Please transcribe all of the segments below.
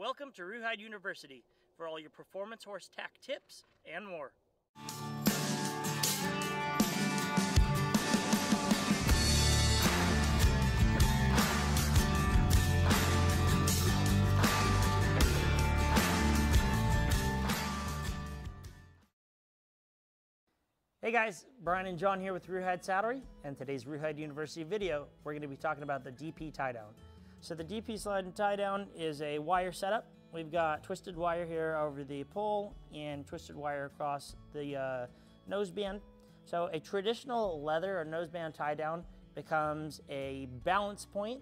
Welcome to Roo-hide University for all your performance horse tack tips and more. Hey guys, Brian and John here with Roo-hide Saddlery, and today's Roo-hide University video, we're going to be talking about the DP tie down. So the DP sliding tie down is a wire setup. We've got twisted wire here over the pole and twisted wire across the uh, noseband. So a traditional leather or noseband tie down becomes a balance point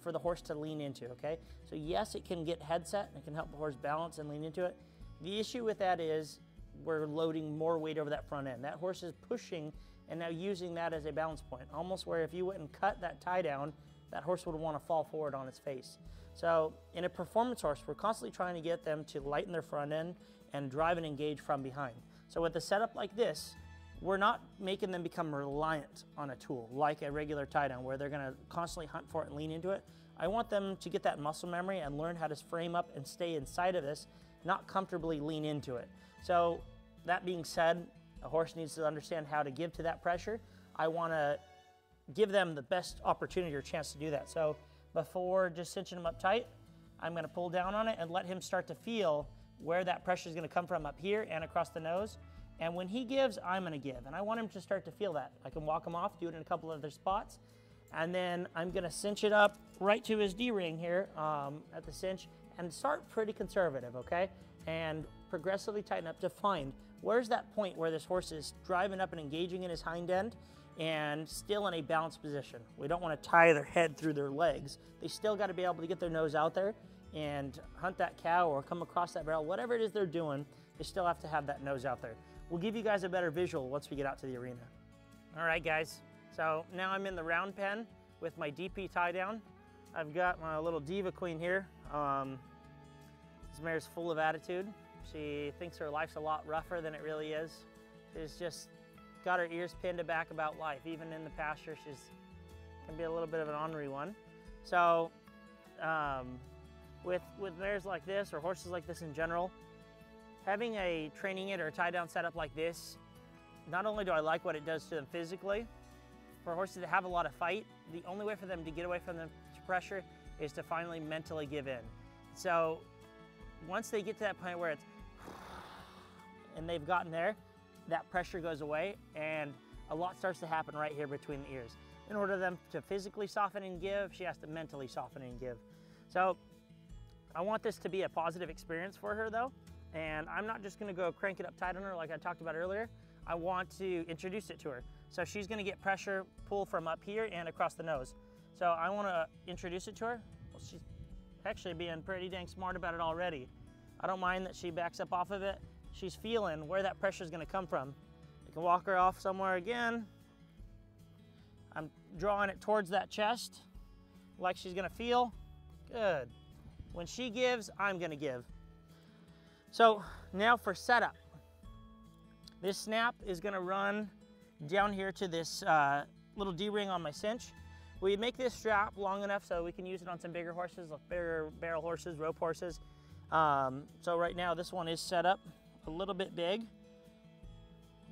for the horse to lean into, okay? So yes, it can get headset and it can help the horse balance and lean into it. The issue with that is we're loading more weight over that front end. That horse is pushing and now using that as a balance point, almost where if you and cut that tie down, that horse would want to fall forward on its face. So in a performance horse, we're constantly trying to get them to lighten their front end and drive and engage from behind. So with a setup like this, we're not making them become reliant on a tool like a regular tie down where they're going to constantly hunt for it and lean into it. I want them to get that muscle memory and learn how to frame up and stay inside of this, not comfortably lean into it. So that being said, a horse needs to understand how to give to that pressure. I want to give them the best opportunity or chance to do that. So before just cinching him up tight, I'm going to pull down on it and let him start to feel where that pressure is going to come from up here and across the nose. And when he gives, I'm going to give. And I want him to start to feel that. I can walk him off, do it in a couple other spots. And then I'm going to cinch it up right to his D-ring here um, at the cinch and start pretty conservative, okay? And progressively tighten up to find where's that point where this horse is driving up and engaging in his hind end and still in a balanced position. We don't want to tie their head through their legs. They still got to be able to get their nose out there and hunt that cow or come across that barrel, whatever it is they're doing, they still have to have that nose out there. We'll give you guys a better visual once we get out to the arena. All right, guys. So now I'm in the round pen with my DP tie down. I've got my little Diva Queen here. Um, this mare's full of attitude. She thinks her life's a lot rougher than it really is. She's just got her ears pinned back about life. Even in the pasture, she's can be a little bit of an ornery one. So um, with, with mares like this or horses like this in general, having a training it or a tie down setup like this, not only do I like what it does to them physically, for horses that have a lot of fight, the only way for them to get away from the pressure is to finally mentally give in. So once they get to that point where it's and they've gotten there, that pressure goes away and a lot starts to happen right here between the ears. In order for them to physically soften and give, she has to mentally soften and give. So I want this to be a positive experience for her though. And I'm not just gonna go crank it up tight on her like I talked about earlier. I want to introduce it to her. So she's gonna get pressure pull from up here and across the nose. So I wanna introduce it to her. Well, she's actually being pretty dang smart about it already. I don't mind that she backs up off of it she's feeling where that pressure is going to come from. I can walk her off somewhere again. I'm drawing it towards that chest like she's going to feel. Good. When she gives, I'm going to give. So now for setup. This snap is going to run down here to this uh, little D-ring on my cinch. We make this strap long enough so we can use it on some bigger horses, like bigger barrel horses, rope horses. Um, so right now this one is set up a little bit big.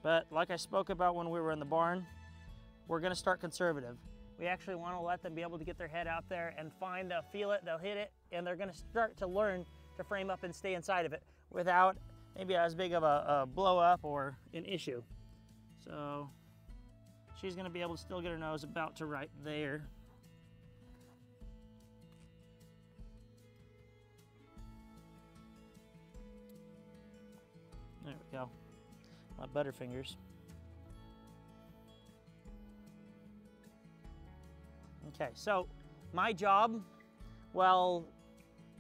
But like I spoke about when we were in the barn, we're gonna start conservative. We actually wanna let them be able to get their head out there and find, they'll feel it, they'll hit it, and they're gonna start to learn to frame up and stay inside of it without maybe as big of a, a blow up or an issue. So she's gonna be able to still get her nose about to right there. There My Butterfingers. Okay, so my job while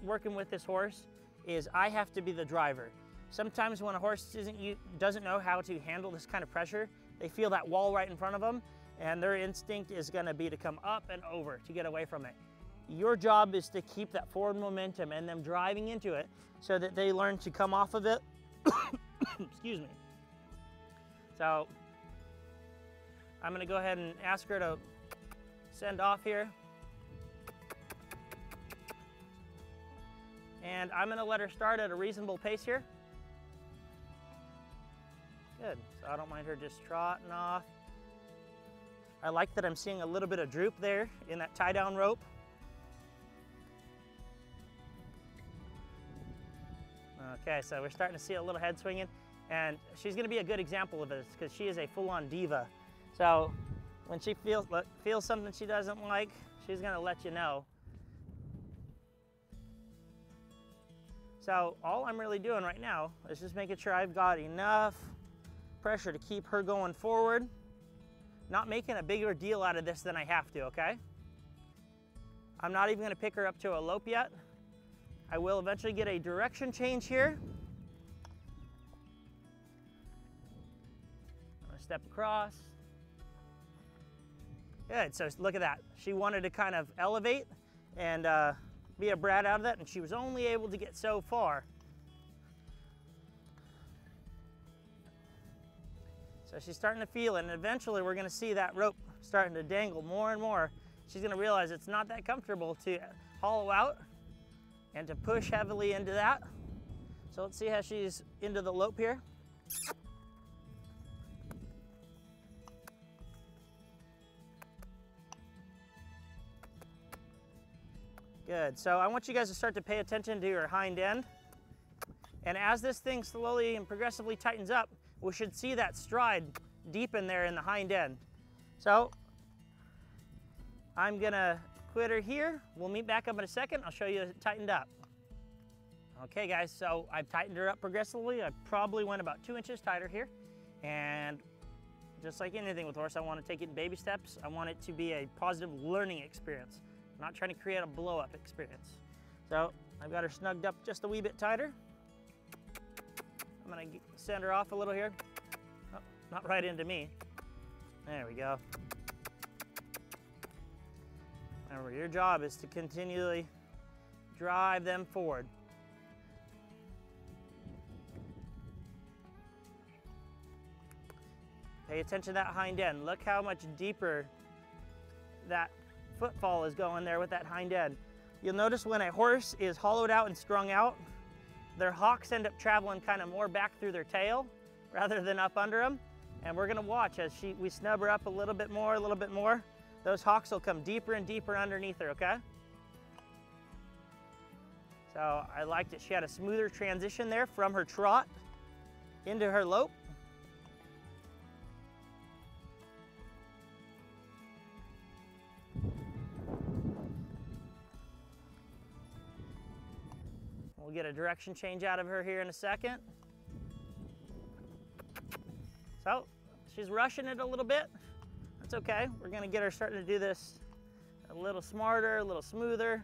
working with this horse is I have to be the driver. Sometimes when a horse isn't, doesn't know how to handle this kind of pressure, they feel that wall right in front of them and their instinct is gonna be to come up and over to get away from it. Your job is to keep that forward momentum and them driving into it so that they learn to come off of it Excuse me. So I'm gonna go ahead and ask her to send off here. And I'm gonna let her start at a reasonable pace here. Good, so I don't mind her just trotting off. I like that I'm seeing a little bit of droop there in that tie down rope. Okay, so we're starting to see a little head swinging and she's gonna be a good example of this because she is a full-on diva. So when she feels, feels something she doesn't like, she's gonna let you know. So all I'm really doing right now is just making sure I've got enough pressure to keep her going forward, not making a bigger deal out of this than I have to, okay? I'm not even gonna pick her up to a lope yet. I will eventually get a direction change here. Step across. Good, so look at that. She wanted to kind of elevate and uh, be a brat out of that, and she was only able to get so far. So she's starting to feel it, and eventually we're gonna see that rope starting to dangle more and more. She's gonna realize it's not that comfortable to hollow out and to push heavily into that. So let's see how she's into the lope here. Good, so I want you guys to start to pay attention to your hind end. And as this thing slowly and progressively tightens up, we should see that stride deepen there in the hind end. So I'm gonna quit her here. We'll meet back up in a second. I'll show you it tightened up. Okay guys, so I've tightened her up progressively. I probably went about two inches tighter here. And just like anything with horse, I want to take it in baby steps. I want it to be a positive learning experience. I'm not trying to create a blow up experience. So I've got her snugged up just a wee bit tighter. I'm gonna send her off a little here. Oh, not right into me. There we go. Remember, your job is to continually drive them forward. Pay attention to that hind end. Look how much deeper that footfall is going there with that hind end. You'll notice when a horse is hollowed out and strung out, their hocks end up traveling kind of more back through their tail rather than up under them. And we're gonna watch as she, we snub her up a little bit more, a little bit more. Those hocks will come deeper and deeper underneath her, okay? So I liked it. She had a smoother transition there from her trot into her lope. Get a direction change out of her here in a second. So she's rushing it a little bit. That's okay. We're gonna get her starting to do this a little smarter, a little smoother.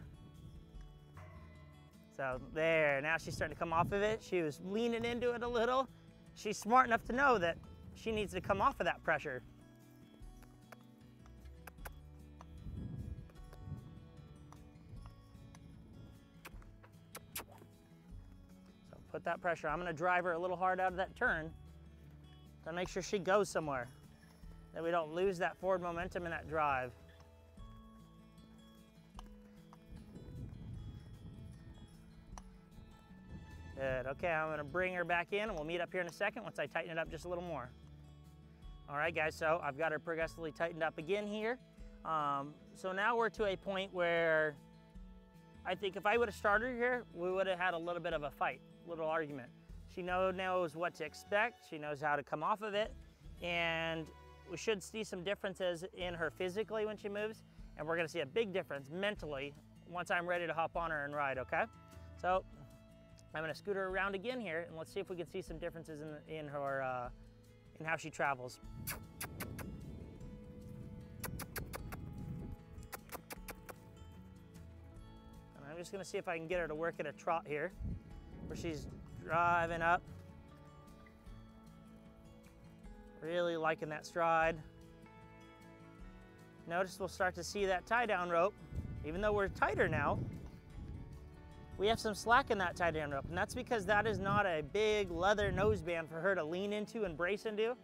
So there, now she's starting to come off of it. She was leaning into it a little. She's smart enough to know that she needs to come off of that pressure. Put that pressure. I'm gonna drive her a little hard out of that turn to make sure she goes somewhere. That we don't lose that forward momentum in that drive. Good, okay, I'm gonna bring her back in and we'll meet up here in a second once I tighten it up just a little more. All right guys, so I've got her progressively tightened up again here. Um, so now we're to a point where I think if I would have started here, we would have had a little bit of a fight little argument. She know, knows what to expect. She knows how to come off of it. And we should see some differences in her physically when she moves. And we're gonna see a big difference mentally once I'm ready to hop on her and ride, okay? So I'm gonna scoot her around again here and let's see if we can see some differences in, in her, uh, in how she travels. And I'm just gonna see if I can get her to work at a trot here where she's driving up. Really liking that stride. Notice we'll start to see that tie down rope. Even though we're tighter now, we have some slack in that tie down rope. And that's because that is not a big leather noseband for her to lean into and brace into.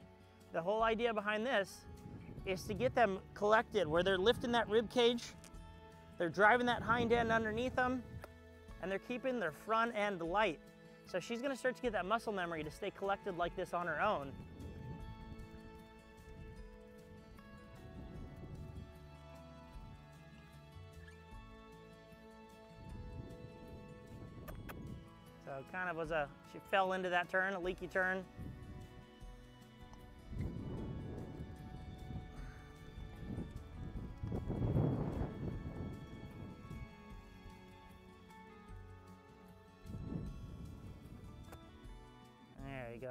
The whole idea behind this is to get them collected where they're lifting that rib cage, they're driving that hind end underneath them, and they're keeping their front end light. So she's gonna start to get that muscle memory to stay collected like this on her own. So kind of was a, she fell into that turn, a leaky turn.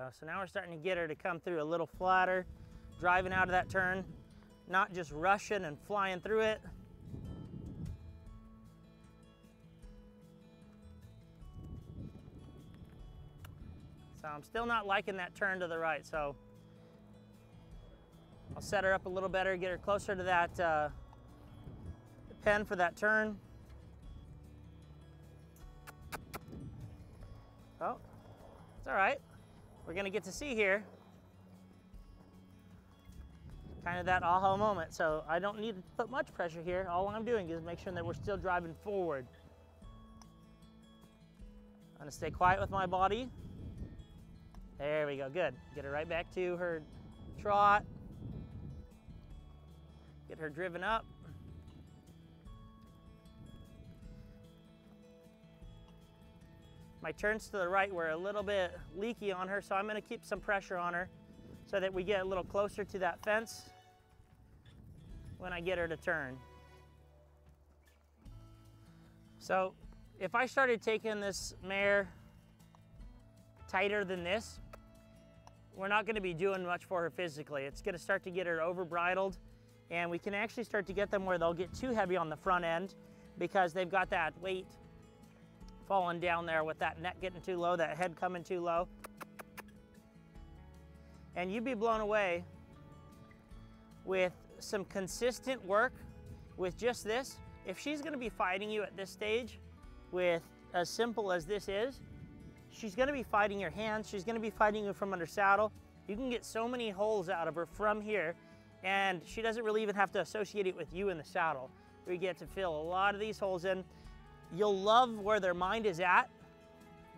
Go. So now we're starting to get her to come through a little flatter, driving out of that turn, not just rushing and flying through it. So I'm still not liking that turn to the right. So I'll set her up a little better, get her closer to that uh, pen for that turn. Oh, it's all right. We're gonna get to see here kind of that aha moment. So I don't need to put much pressure here. All I'm doing is make sure that we're still driving forward. I'm gonna stay quiet with my body. There we go, good. Get her right back to her trot. Get her driven up. My turns to the right were a little bit leaky on her, so I'm gonna keep some pressure on her so that we get a little closer to that fence when I get her to turn. So if I started taking this mare tighter than this, we're not gonna be doing much for her physically. It's gonna start to get her over bridled and we can actually start to get them where they'll get too heavy on the front end because they've got that weight falling down there with that neck getting too low, that head coming too low. And you'd be blown away with some consistent work with just this. If she's gonna be fighting you at this stage with as simple as this is, she's gonna be fighting your hands, she's gonna be fighting you from under saddle. You can get so many holes out of her from here and she doesn't really even have to associate it with you in the saddle. We get to fill a lot of these holes in. You'll love where their mind is at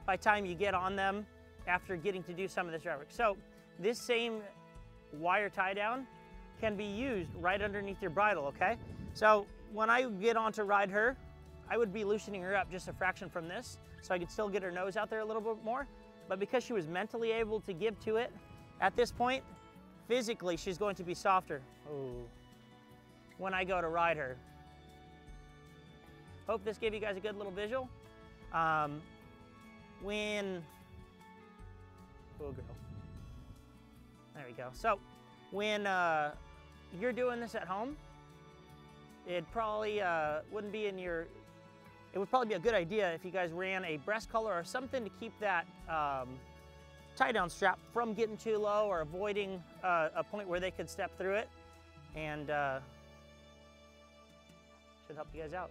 by time you get on them after getting to do some of this work. So this same wire tie down can be used right underneath your bridle, okay? So when I get on to ride her, I would be loosening her up just a fraction from this so I could still get her nose out there a little bit more. But because she was mentally able to give to it at this point, physically she's going to be softer Ooh. when I go to ride her. Hope this gave you guys a good little visual. Um, when, oh girl, there we go. So when uh, you're doing this at home, it probably uh, wouldn't be in your, it would probably be a good idea if you guys ran a breast collar or something to keep that um, tie down strap from getting too low or avoiding uh, a point where they could step through it. And uh, should help you guys out.